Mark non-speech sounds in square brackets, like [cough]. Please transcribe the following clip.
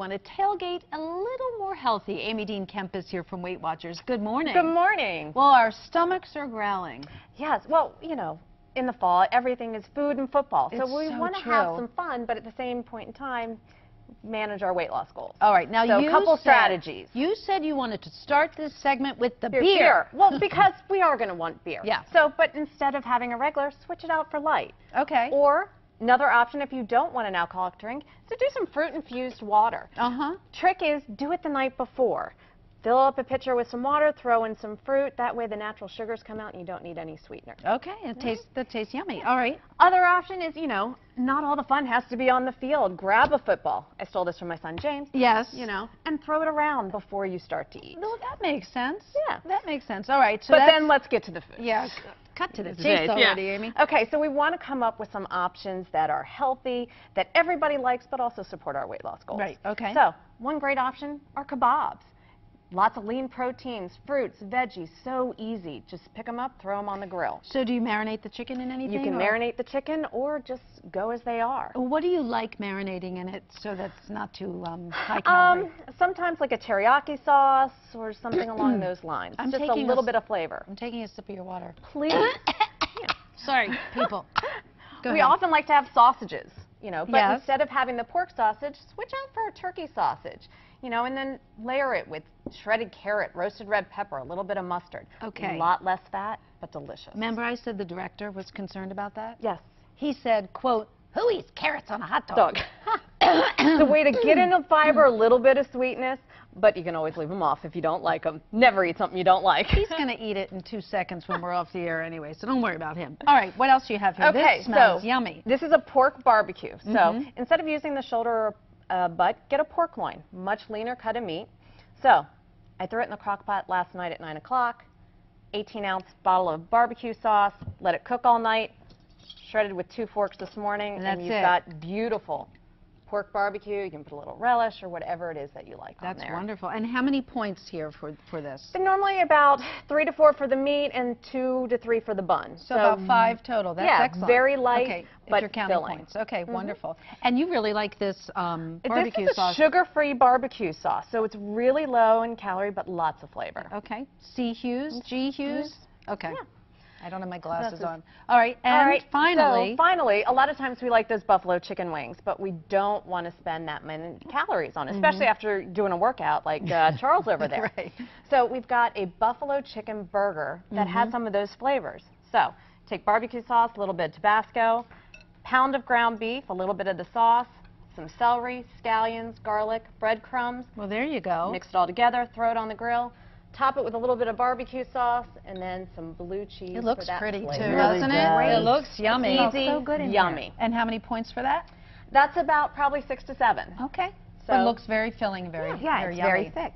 Want to tailgate a little more healthy. Amy Dean Kemp is here from Weight Watchers. Good morning. Good morning. Well, our stomachs are growling. Yes, well, you know, in the fall, everything is food and football. It's so we so want to have some fun, but at the same point in time, manage our weight loss goals. All right, now So a couple said, strategies. You said you wanted to start this segment with the beer. Beer. Well, [laughs] because we are going to want beer. Yeah. So, but instead of having a regular, switch it out for light. Okay. Or another option, if you don't want an alcoholic drink, is to do some fruit-infused water. Uh huh. Trick is do it the night before. Fill up a pitcher with some water, throw in some fruit. That way the natural sugars come out and you don't need any sweetener. Okay, it tastes that tastes yummy. All right. Other option is, you know, not all the fun has to be on the field. Grab a football. I stole this from my son James. Yes. You know, and throw it around before you start to eat. No, that makes sense. Yeah. That makes sense. All right. So but then let's get to the food. yeah, cut to the Today's, chase yeah. already, Amy. Okay, so we want to come up with some options that are healthy, that everybody likes, but also support our weight loss goals. Right, okay. So, one great option are kebabs. Lots of lean proteins, fruits, veggies, so easy. Just pick them up, throw them on the grill. So do you marinate the chicken in anything? You can or- marinate the chicken or just go as they are. What do you like marinating in it so that's not too um, high calorie? Um, sometimes like a teriyaki sauce or something along [clears throat] those lines. I'm just a taking a little bit of flavor. I'm taking a sip of your water. Please. [coughs] Sorry, people. [coughs] Go we ahead. often like to have sausages, you know, but Yes. instead of having the pork sausage, switch out for a turkey sausage, you know, and then layer it with shredded carrot, roasted red pepper, a little bit of mustard. Okay. A lot less fat, but delicious. Remember I said the director was concerned about that? Yes. He said, quote, who eats carrots on a hot dog? Dog. [coughs] [coughs] the way to get in the fiber, a little bit of sweetness, but you can always leave them off if you don't like them. Never eat something you don't like. He's going to eat it in two seconds when we're off the air anyway, so don't worry about him. All right, what else do you have here? Okay, this smells so yummy. This is a pork barbecue. So Mhm. instead of using the shoulder or uh, butt, get a pork loin, much leaner cut of meat. So I threw it in the crock pot last night at 9 o'clock. 18 ounce bottle of barbecue sauce. Let it cook all night. Shredded with two forks this morning, And and you've it. got beautiful pork barbecue. You can put a little relish or whatever it is that you like That's on there. wonderful. And how many points here for, for this? But normally about three to four for the meat and two to three for the bun. So, about five total. That's yeah, excellent. very light, okay, but you're counting filling. points. Okay, Mhm. wonderful. And you really like this um, barbecue this is sauce. a sugar-free barbecue sauce, so it's really low in calorie but lots of flavor. Okay. C Hughes, G Hughes. Okay. Mm-hmm. Yeah. I don't have my glasses on. All right, and All right, finally, so finally, a lot of times we like those buffalo chicken wings, but we don't want to spend that many calories on it, especially after doing a workout like uh, [laughs] Charles over there. Right. So we've got a buffalo chicken burger that has some of those flavors. So take barbecue sauce, a little bit of Tabasco, pound of ground beef, a little bit of the sauce, some celery, scallions, garlic, breadcrumbs, well, there you go. Mix it all together, throw it on the grill, top it with a little bit of barbecue sauce, and then some blue cheese. It looks for that pretty flavor. too, It doesn't really it? does. It looks yummy. Easy, so good in yummy. Here. And how many points for that? That's about probably six to seven. Okay. So it looks very filling, and very, yeah, very it's yummy. very thick.